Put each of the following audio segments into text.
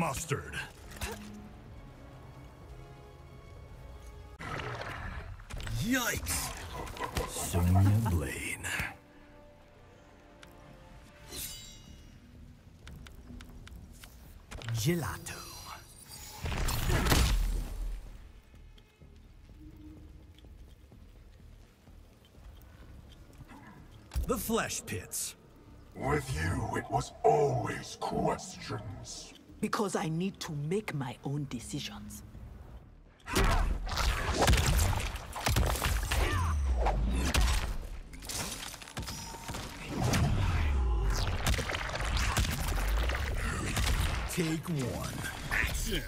mustard. Yikes! Sonya Blade. Gelato. The Flesh Pits. With you, it was always questions. Because I need to make my own decisions. Take one. Action!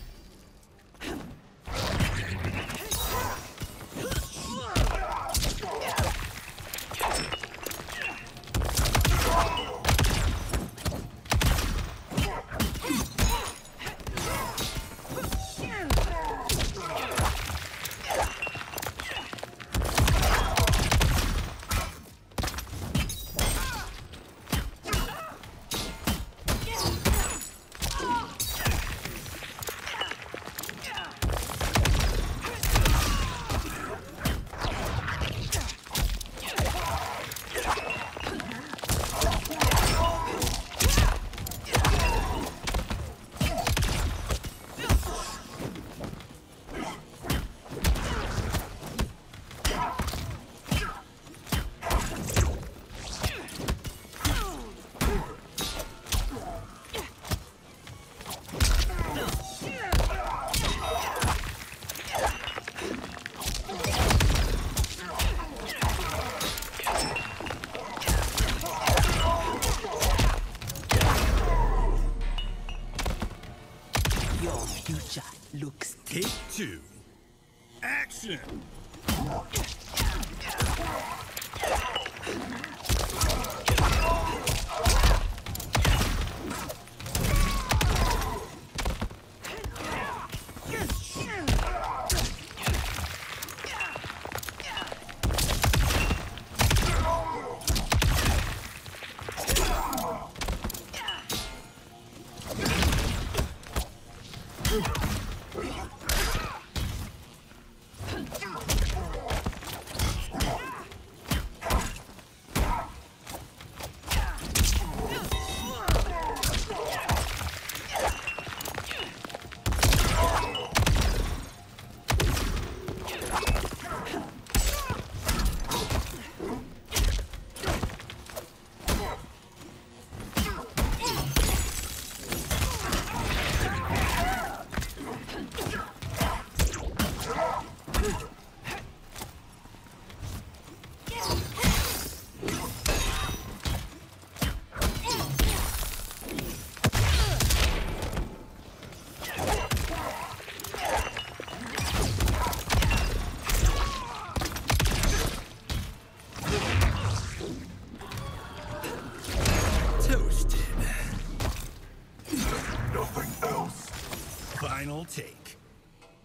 Final take.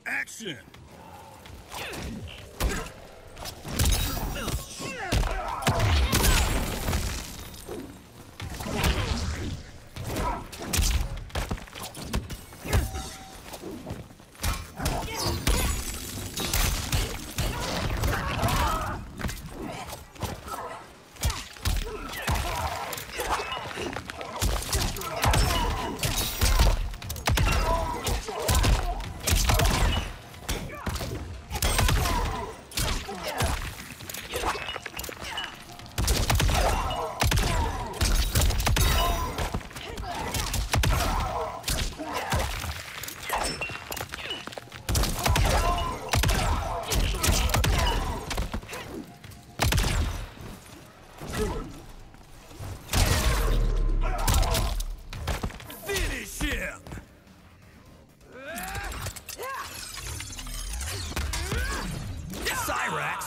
Action!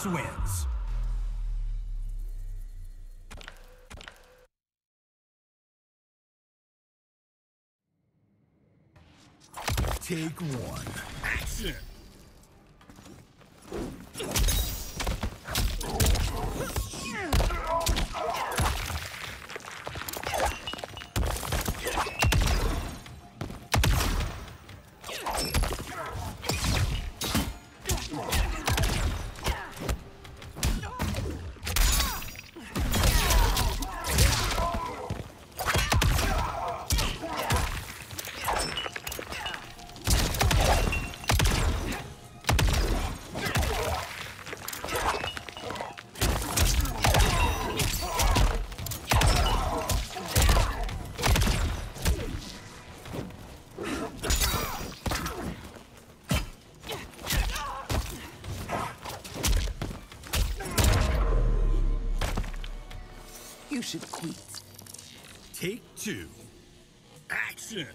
Cyrax wins. Take one. Action! Should quit. Take two. Action.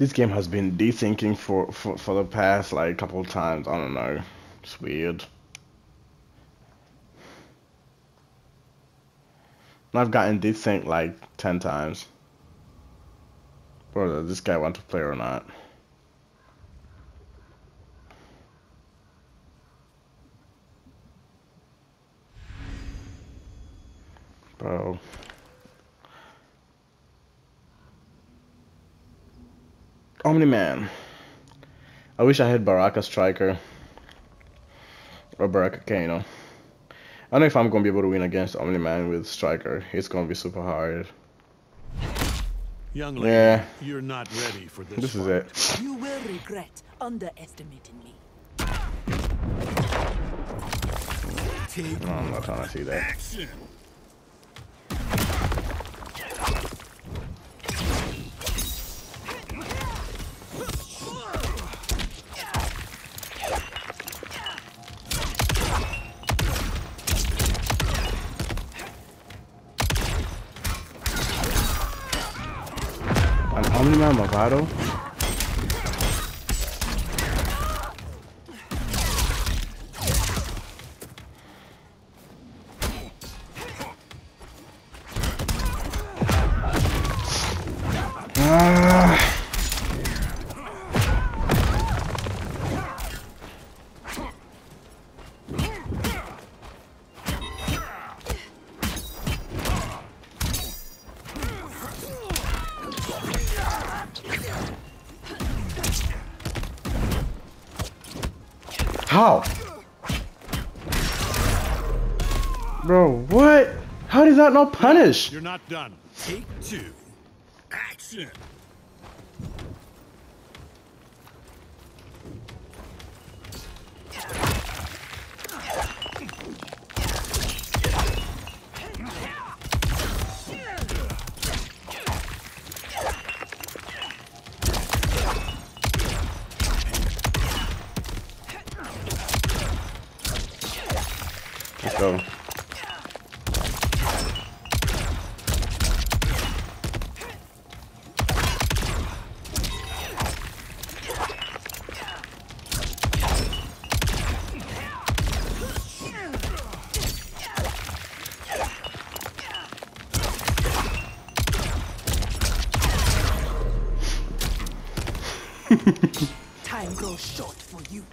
This game has been desyncing for, for, for the past like a couple times. I don't know. It's weird. I've gotten desync like 10 times. Whether this guy want to play or not. Bro. Omni Man. I wish I had Baraka Stryker. Or Baraka Kano. I don't know if I'm gonna be able to win against Omni Man with Stryker. It's gonna be super hard. Young lady, Yeah. you're not ready for this. This is it. You will regret underestimating me. Take No, I'm not trying to see that. action. An Omni Man Movado? Not punish? You're not done. Take two. Action.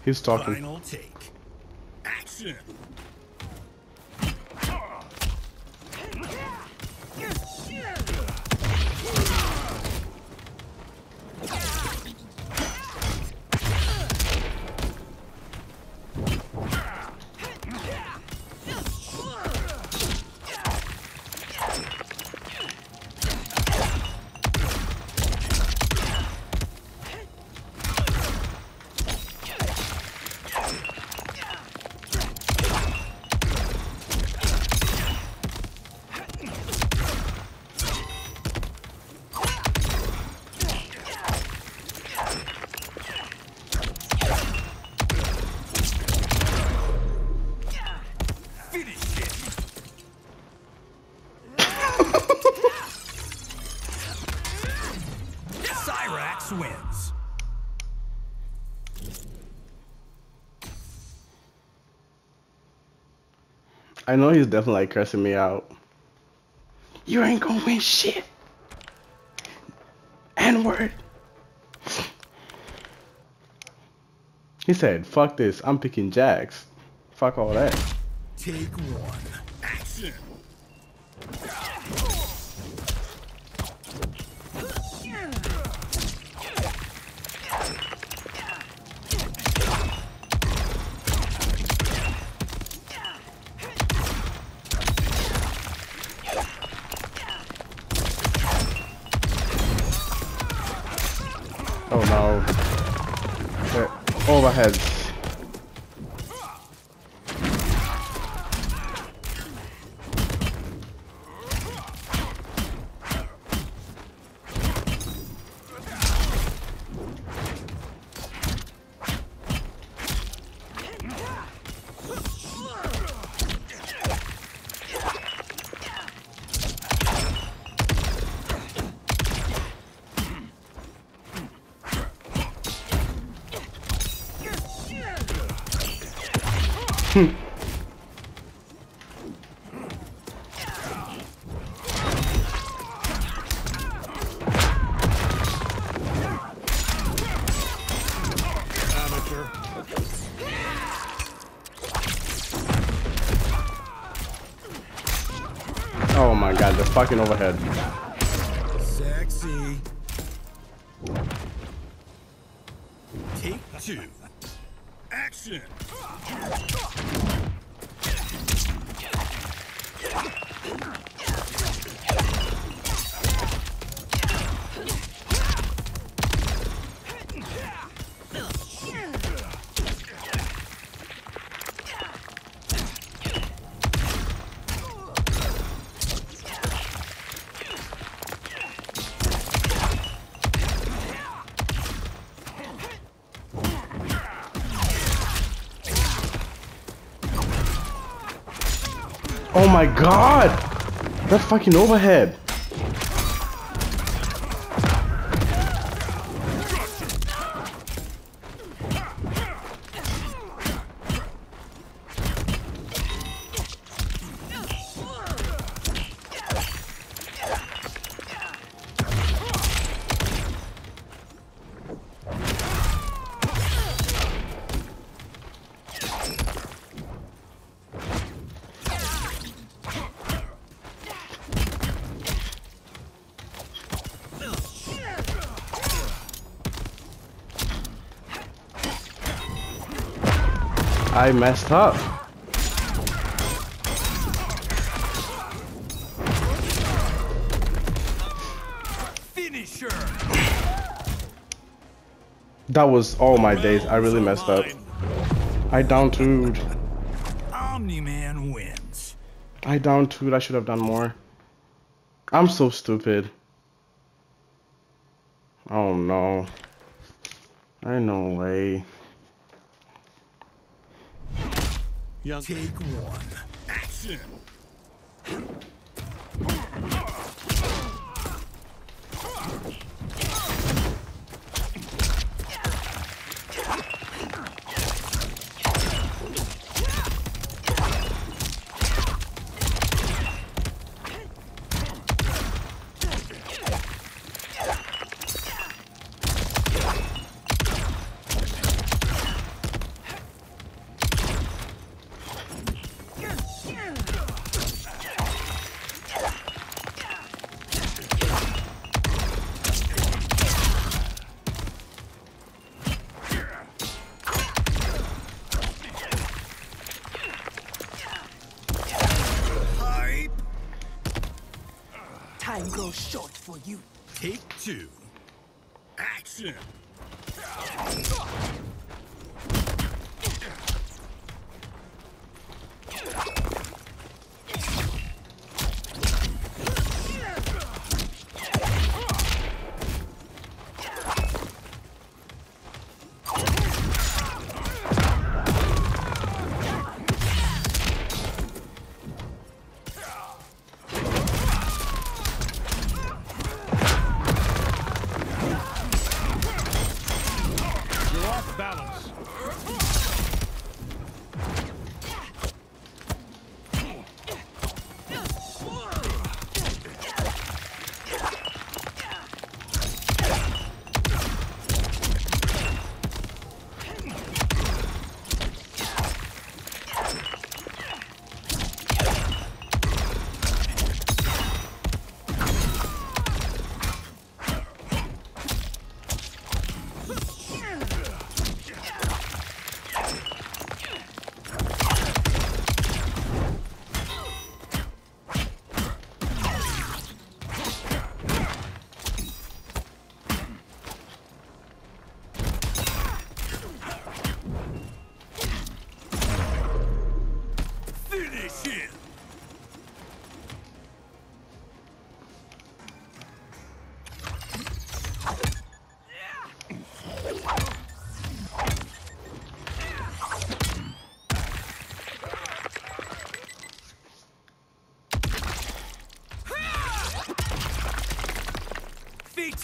He's talking. Final take. Action. I know he's definitely like cursing me out. You ain't gonna win shit. N word. He said, fuck this, I'm picking Jax. Fuck all that. Take one. Action. Overhead. God, the fucking overhead. Sexy. Take two. Action. Oh my god! That fucking overhead. I messed up. Finisher. That was all my days. I really messed up. I down two'd. Omni-Man wins. I down two'd. I should have done more. I'm so stupid. Oh no. I no way. Take one. Action. Time grows short for you. Take two. Action.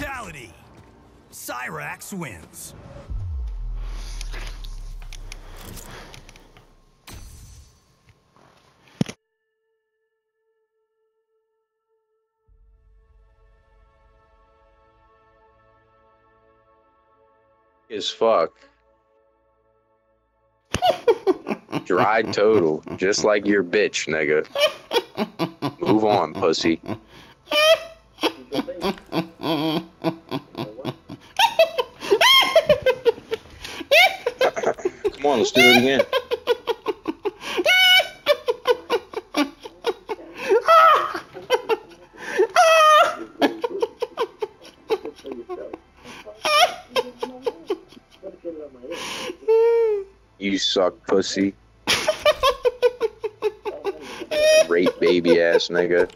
Fatality. Cyrax wins. as fuck. Dry total, just like your bitch, nigga. Move on, pussy. Come on, let's do it again. You suck, pussy. Rape baby ass nigga.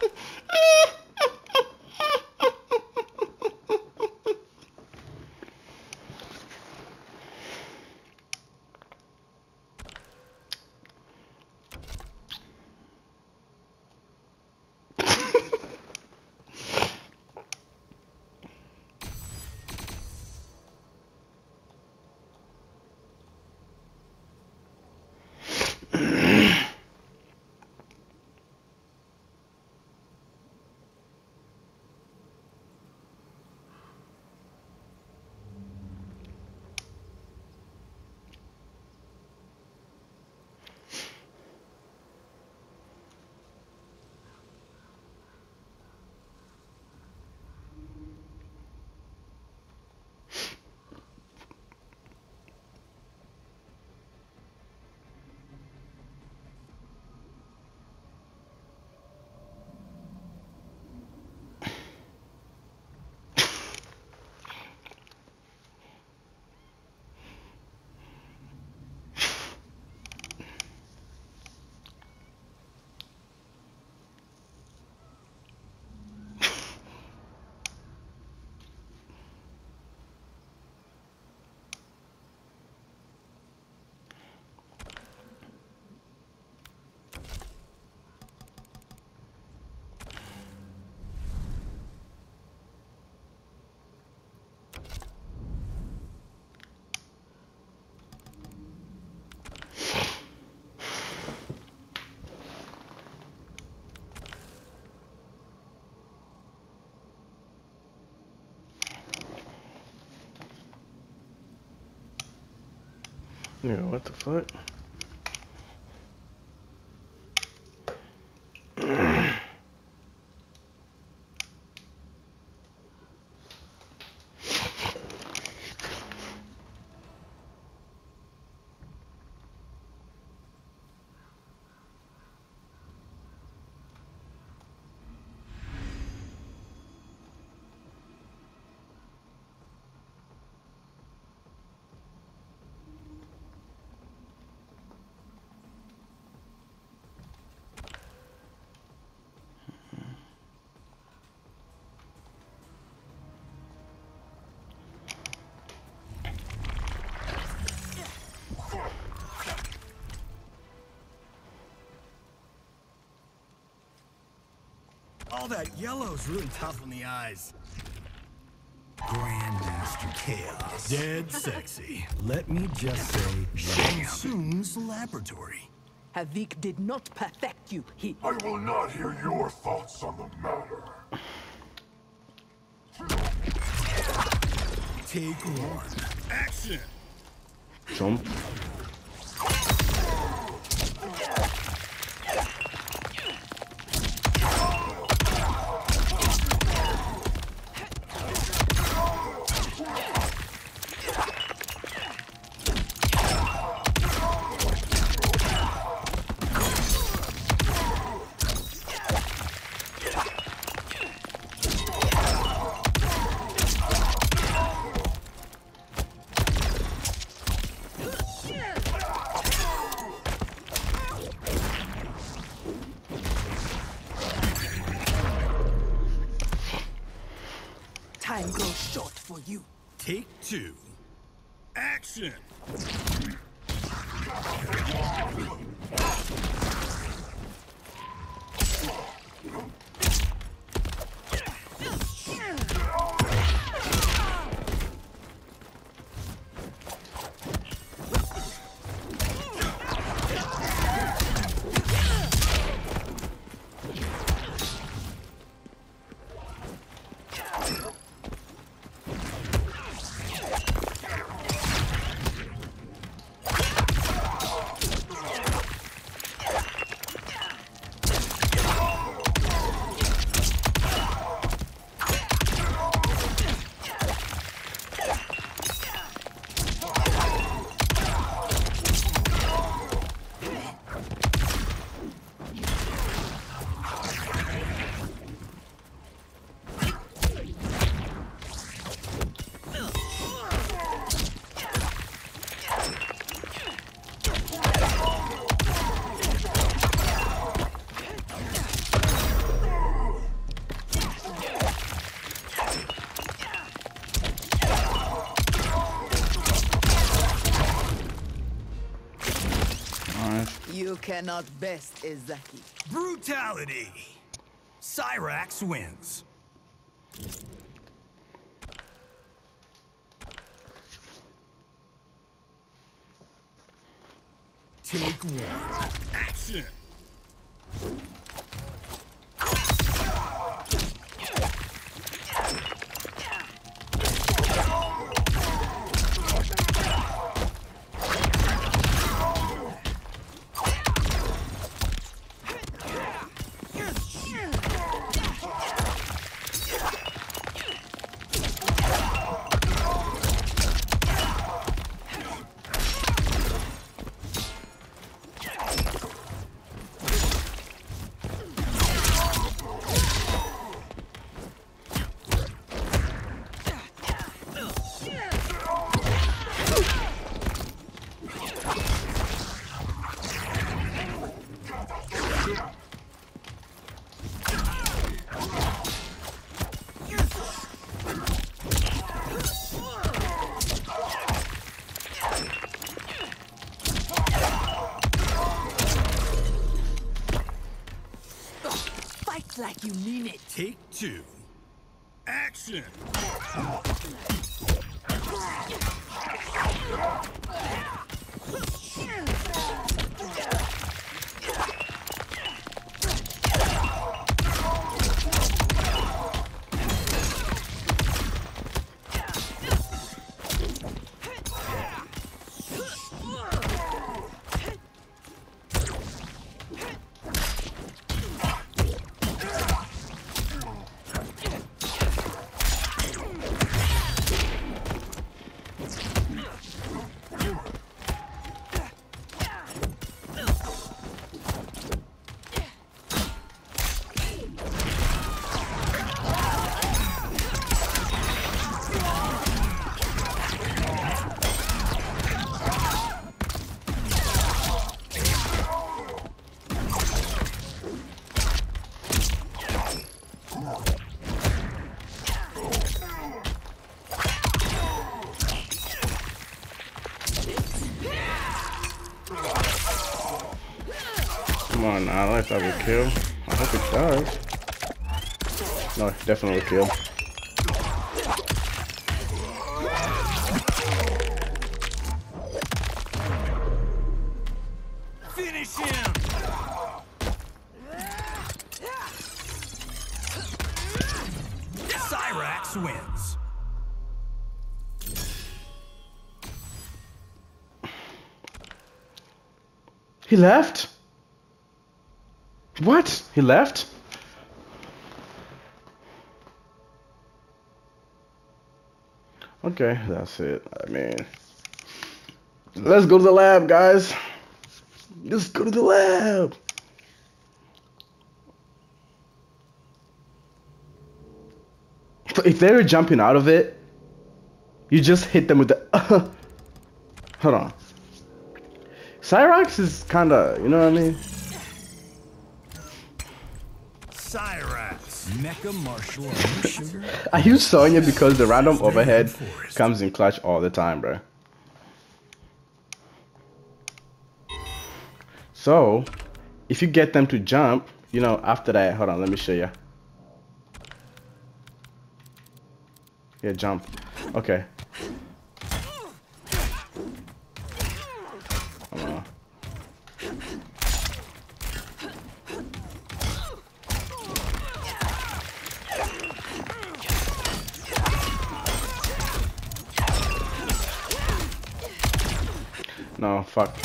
Yeah, what the fuck? All that yellow's really tough on the eyes. Grandmaster Chaos. Dead sexy. Let me just say, Shang Tsung's laboratory. Havik did not perfect you. He I will not hear your thoughts on the matter. Take one. Action! Jump. You cannot best Ezaki. Brutality. Cyrax wins. Take one. Action. Two. Come on now, I thought would kill. I hope it does. No, definitely kill. Finish him. Cyrax wins. He left? What? He left? Okay, that's it. I mean, let's go to the lab, guys. Let's go to the lab. If they were jumping out of it, you just hit them with the. hold on. Cyrax is kind of, you know what I mean? Martial sugar. I use Sonya because the random overhead comes in clutch all the time, bro. So, if you get them to jump, you know, after that, hold on, let me show you. Yeah, jump. Okay. Fuck.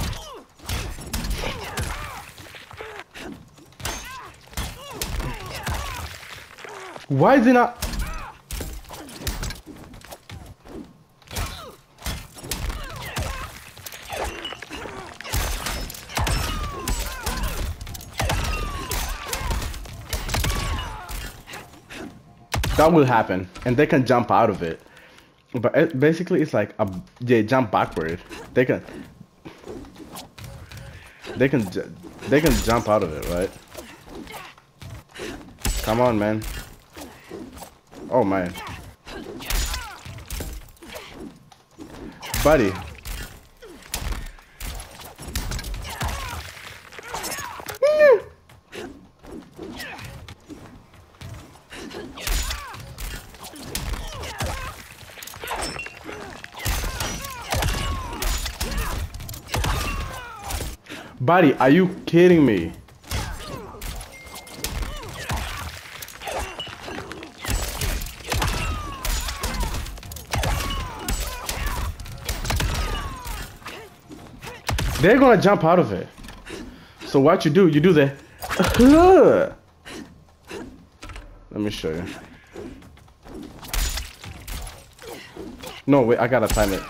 Why is it not? That will happen, and they can jump out of it. But it, basically, it's like a, they jump backward. They can, they can, they can jump out of it, right? Come on, man. Oh man, buddy. Buddy, are you kidding me? They're gonna jump out of it. So what you do, you do the Let me show you. No, wait, I gotta time it.